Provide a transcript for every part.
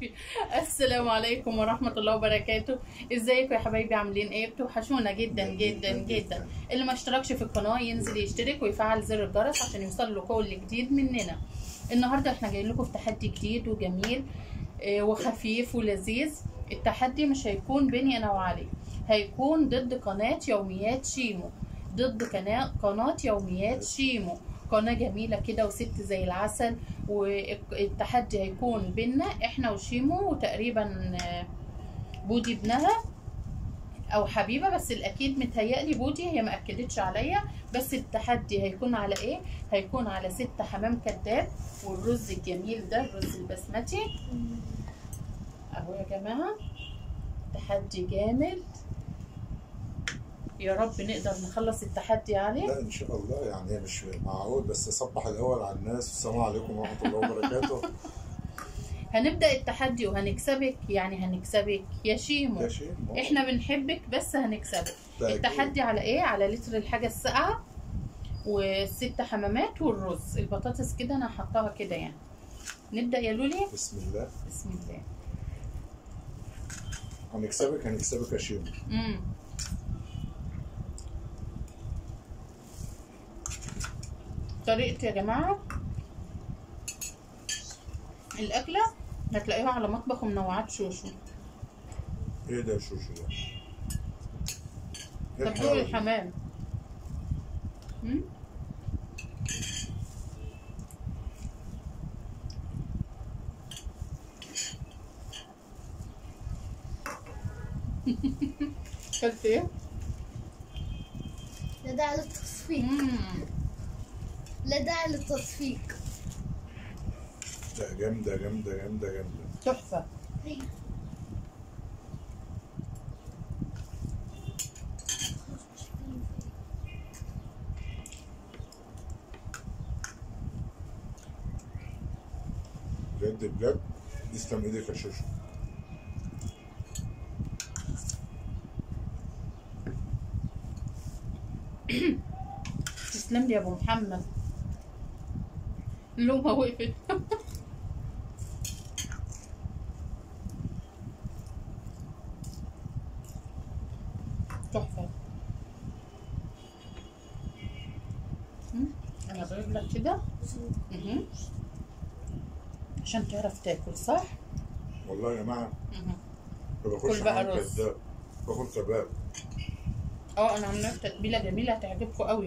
السلام عليكم ورحمة الله وبركاته. إزيكم يا حبايبي؟ عاملين إيه؟ بتوحشونا جدا جدا جدا. اللي ما اشتركش في القناة ينزل يشترك ويفعل زر الجرس عشان يوصل له كل جديد مننا. النهاردة إحنا جايين لكم في تحدي جديد وجميل آه، وخفيف ولذيذ. التحدي مش هيكون بيني أنا وعلي. هيكون ضد قناة يوميات شيمو. ضد قناة قناة يوميات شيمو. قناة جميلة كده وست زي العسل والتحدي هيكون بينا إحنا وشيمو وتقريبا آه، بودي ابنها أو حبيبة بس الأكيد متهيألي بودي هي ما أكدتش عليا بس التحدي هيكون على إيه؟ هيكون على ست حمام كداب والرز الجميل ده الرز البسمتي. أهو يا جماعة تحدي جامد. يا رب نقدر نخلص التحدي عليه لا إن شاء الله. يعني مش معقول بس صبح الأول على الناس. السلام عليكم ورحمة الله وبركاته. هنبدأ التحدي وهنكسبك. يعني هنكسبك يا شيمو. يا شيخ إحنا بنحبك بس هنكسبك. التحدي على إيه؟ على لتر الحاجة الساقعة والست حمامات والرز. البطاطس كده أنا حطاها كده يعني. نبدأ يا لولي؟ بسم الله. بسم الله. هنكسبك هنكسبك يا شيخ امم طريقتي يا جماعة الأكلة هتلاقيها على مطبخ منوعات شوشو إيه ده يا شوشو ده؟ إيه طب دول؟ الحمام امم كلت إيه؟ لا داعي للتصفيق مم. لا داعي للتصفيق. ده جامدة جامدة جامدة جامدة. تحفة. بجد بجد. تسلم إيدك يا شوشو تسلم لي يا أبو محمد. اللومة وقفت تحفة. أنا بجيب لك كده. عشان تعرف تاكل صح؟ والله يا جماعة مهم. ما باكلش كل بقى حمام رز. كداب باكل كباب آه أنا عامله لك تتبيله جميلة هتعجبكم قوي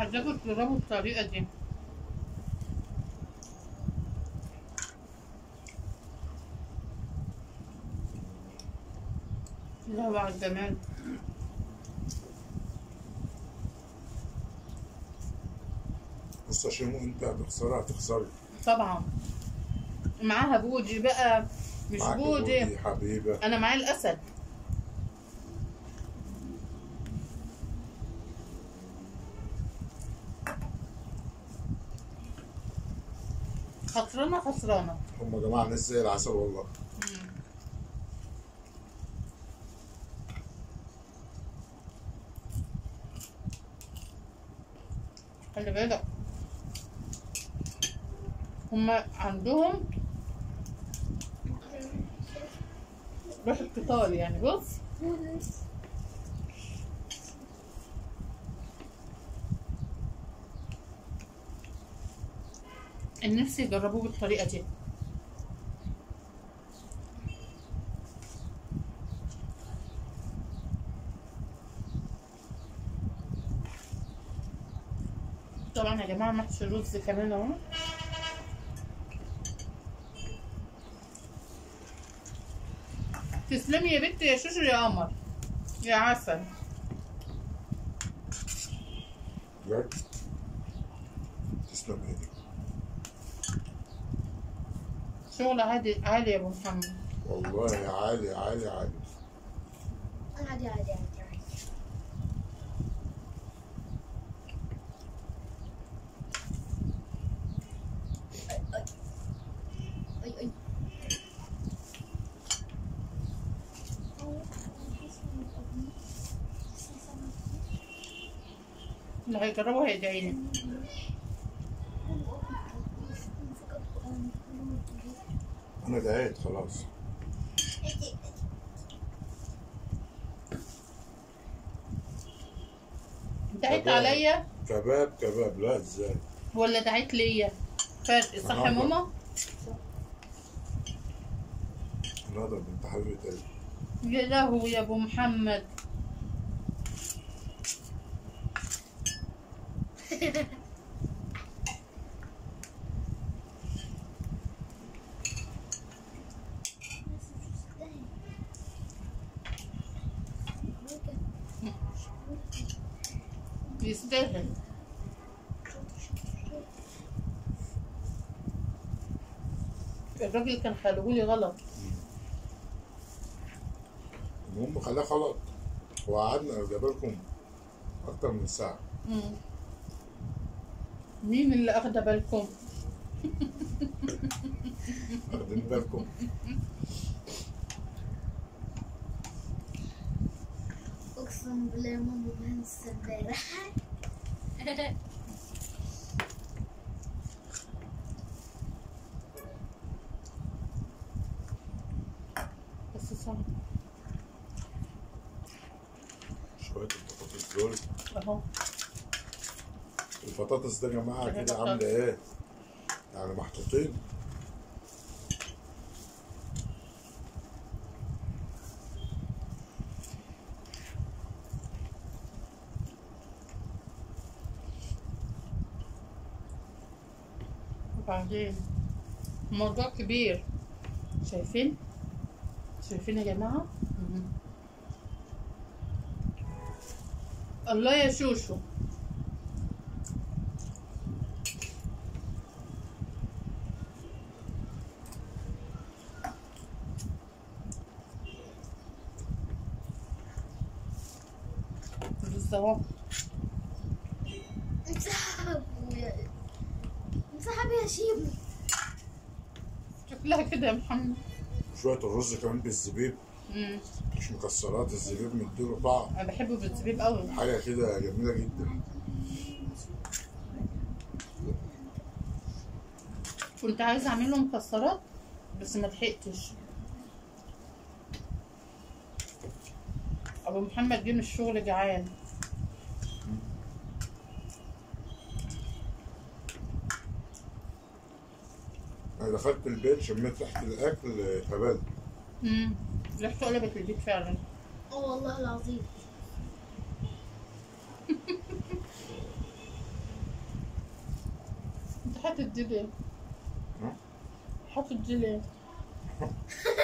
عايزاكم تجربوا الطريقة دي الله على الجمال. بص يا شيمو انت هتخسري. هتخسري طبعا. معاها بودي بقى مش بودي حبيبة. أنا معايا الأسد. خسرانة خسرانة. هم يا جماعة ناس زي العسل والله. خلي بالك. هما عندهم روح القتال يعني بص. النفس يجربوه بالطريقة دي. طبعا يا جماعة محشي رز كمان أهو. تسلمي يا بنت يا شوشو يا قمر. يا عسل. الشغل عادي عادي يا أبو محمد. والله عالي عالي عالي. عادي عادي عادي اللي هيجربه هيدعيني أنا دعيت خلاص. دعيت. عليا؟ كباب كباب. لا إزاي؟ ولا دعيت ليا؟ فرق صح يا ماما؟ نقدر بنت حبيبة قلبي يا لهوي يا أبو محمد. الراجل كان خلقولي غلط. المهم خلاه خلط. وقعدنا جابلكم أكتر من ساعة. مم. مين اللي أخد بالكم؟ واخدين بالكم. أقسم بالله ماما بنسى امبارح. بس صعب شوية البطاطس دول اهو البطاطس ده يا جماعة ده كده. عاملة إيه؟ يعني محطوطين وبعدين موضوع كبير. شايفين؟ شايفين يا جماعة. الله يا شوشو. لسه اهو انسحب يا شكلها كده يا محمد. شوية الرز كمان بالزبيب. مم. مش مكسرات الزبيب مديله طعم أنا بحبه بالزبيب قوي حاجة كده جميلة جدا. كنت عايزة اعمل له مكسرات بس ما لحقتش. أبو محمد جه من الشغل جعان. أنا دخلت البيت شميت ريحة الأكل اتهبلت امم ريحته قلبت البيت فعلا. آه والله العظيم. انت حاطط دي ليه؟ ها؟ حاطط دي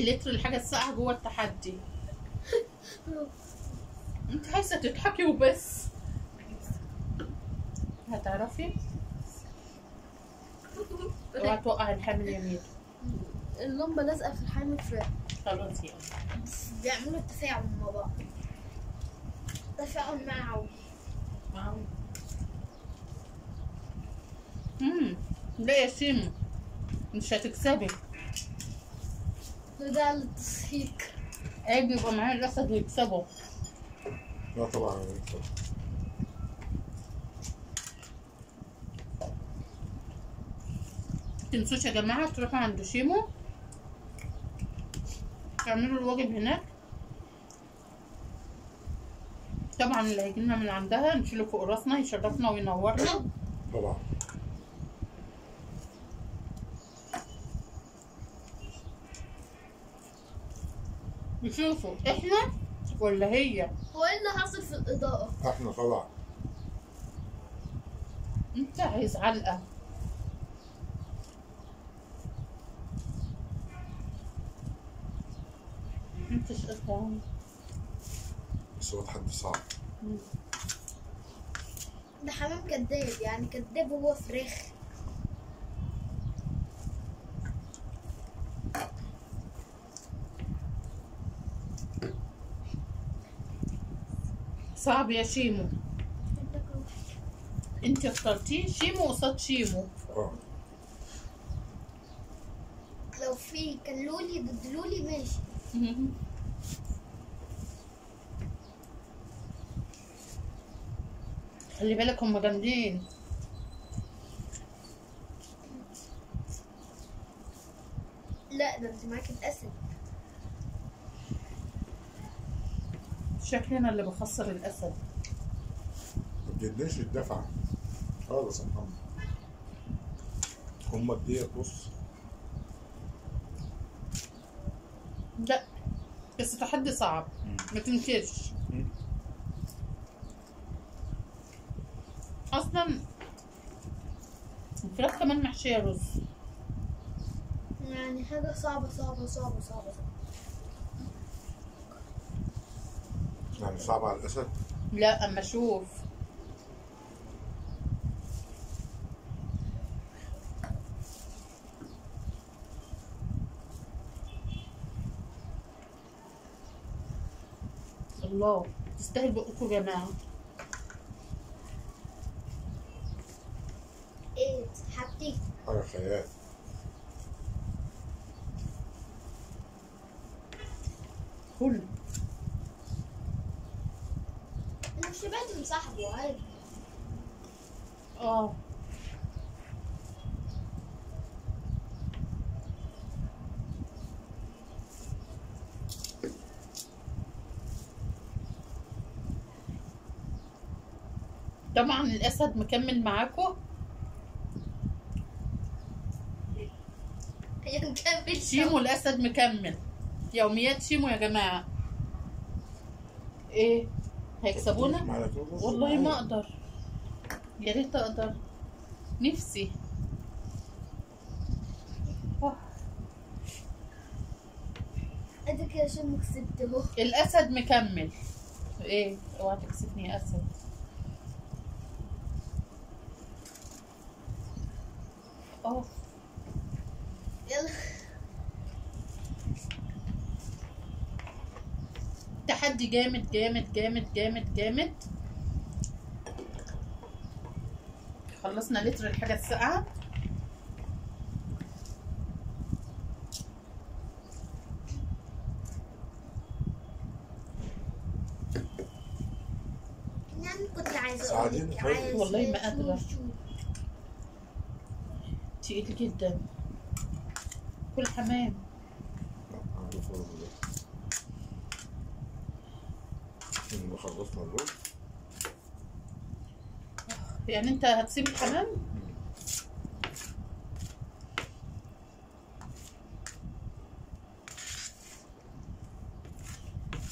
اللتر الحاجة الساقعة جوه التحدي. انت عايزة تضحكي وبس. هتعرفي؟ اوعي توقع الحامل يمين اللمبة لازقة في الحامل في خلاص يلا. بيعملوا تفاعل مع بعض. تفاعل معه. امم لا يا سيمو مش هتكسبي. ده للتصفيق عيب يبقى معايا الاسد ويكسبه لا طبعا. تنسوش يا جماعة تروحوا عند شيمو تعملوا الواجب هناك طبعا اللي هيجيلنا من عندها نشيله فوق راسنا يشرفنا وينورنا طبعا يشوفوا إحنا؟ ولا هي؟ هو إيه اللي حصل في الإضاءة؟ إحنا طبعا انت عايز علقة انت شقتها بس هو تحدي صعب. ده حمام كداب يعني كداب وهو فراخ صعب يا شيمو. انت اخترتيه شيمو قصاد شيمو. لو في كان لولي ضد لولي ماشي. خلي بالك هم جامدين. لا ده انت معاك الأسد. شكلنا اللي بخسر الأسد. ما بتديش الدفعة خالص يا محمد. هما ديت بص لا بس تحدي صعب. ما تنكرش. أصلا الفراخ كمان محشية رز. يعني حاجة صعبة صعبة صعبة صعبة. يعني صعب على الأسد؟ لا أما أشوف الله تستاهل بقكم يا جماعة. إيه حبتي حاجة خيال كل أنا مش عادي آه طبعا الأسد مكمل معاكم هي نكمل شيمو الأسد مكمل. يوميات شيمو يا جماعة. إيه؟ هيكسبونا؟ والله ما معايا. أقدر. يا ريت أقدر. نفسي. اديك يا شم كسبت اهو الأسد مكمل. إيه أوعى تكسفني يا أسد. آه يلا. تحدي جامد جامد جامد جامد جامد. خلصنا لتر الحاجة الساقعة. يعني كنت طيب. عايز والله ما شو. تقيل جدا. كل حمام لا، هنضيف رز ده. إن خلصنا الرز يعني انت هتسيب الحمام؟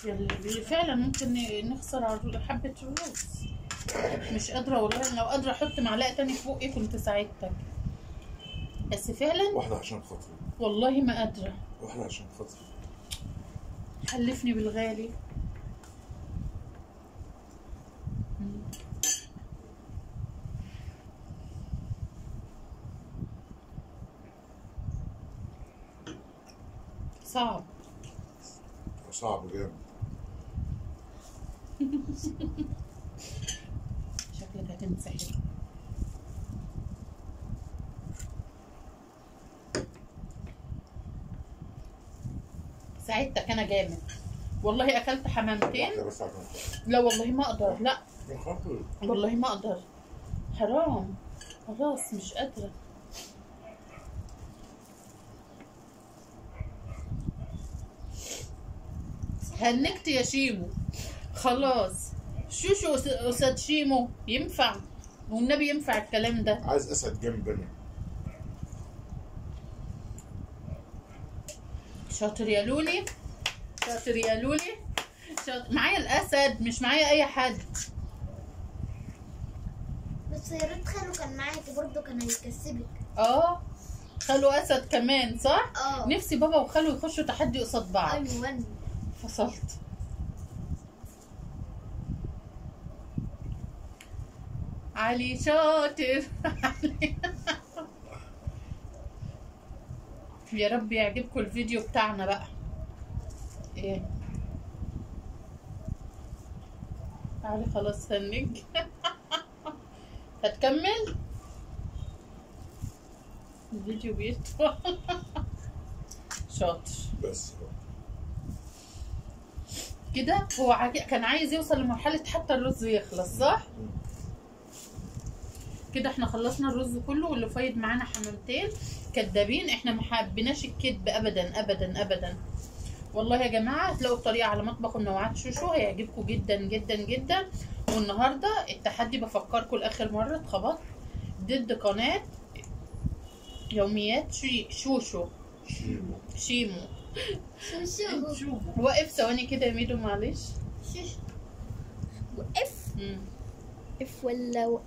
اللي فعلا ممكن نخسر على حبة الرز مش قادرة والله. لو قادرة أحط معلقة تاني في بقي كنت ساعدتك. بس فعلا؟ واحدة عشان خاطري. والله ما قادرة. واحدة عشان خاطري. حلفني بالغالي. صعب. صعب جامد. شكلك هتنسحب ساعدتك أنا جامد. والله أكلت حمامتين. لا والله ما أقدر. لا. والله ما أقدر. حرام. خلاص مش قادرة. هنكت يا شيمو. خلاص. شوشو أستاذ شيمو؟ ينفع؟ والنبي ينفع الكلام ده؟ عايز أسد جنبنا شاطر يا لولي. شاطر يا لولي. شاطر. معايا الأسد مش معايا أي حد. بس يا ريت خاله كان معاكي برضه كان هيكسبك. آه. خلوا أسد كمان صح؟ آه. نفسي بابا وخاله يخشوا تحدي قصاد بعض. أيوه فصلت. علي شاطر. علي. يا رب يعجبكم الفيديو بتاعنا بقى. إيه. تعالي خلاص هنج. هتكمل؟ الفيديو بيطول. شاطر. بس. كده. هو كان عايز يوصل لمرحلة حتى الرز يخلص صح؟ كده إحنا خلصنا الرز كله واللي فايض معانا حمامتين كدابين. إحنا ما حبيناش الكذب ابدا ابدا ابدا. والله يا جماعة هتلاقوا الطريقة على مطبخ النوعات شوشو هيعجبكم جدا جدا جدا. والنهاردة التحدي بفكركم لآخر مرة اتخبطت ضد قناة يوميات شي شوشو. شيمو. شيمو. شو شو وقف ثواني كده يا ميدو معلش مم. اف ولا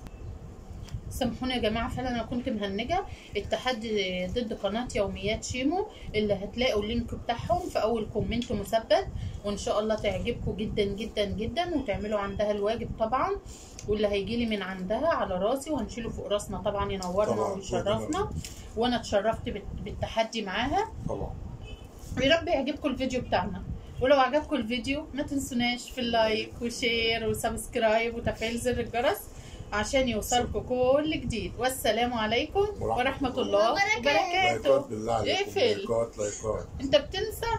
سامحوني يا جماعة فعلا أنا كنت مهنجة. التحدي ضد قناة يوميات شيمو اللي هتلاقوا اللينك بتاعهم في أول comment مثبت وإن شاء الله تعجبكم جدا جدا جدا وتعملوا عندها الواجب طبعا. واللي هيجي لي من عندها على راسي وهنشيله فوق راسنا طبعا ينورنا. ويشرفنا. وأنا اتشرفت بال- بالتحدي معاها. طبعا. يا رب يعجبكم الفيديو بتاعنا. ولو عجبكم الفيديو ما تنسوناش في ال like و share و subscribe وتفعيل زر الجرس عشان يوصلكم كل جديد. والسلام عليكم ورحمة الله وبركاته. اقفل. لايكات لايكات. انت بتنسى؟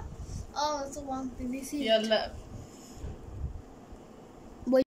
آه طبعا نسيت. يلا.